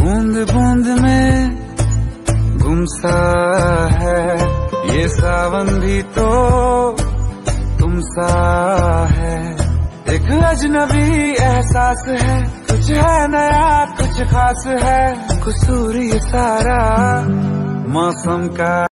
बूंद बूंद में गुमसा है। ये सावन भी तो तुम सा है। एक अजनबी एहसास है, कुछ है नया, कुछ खास है। कसूर सारा मौसम का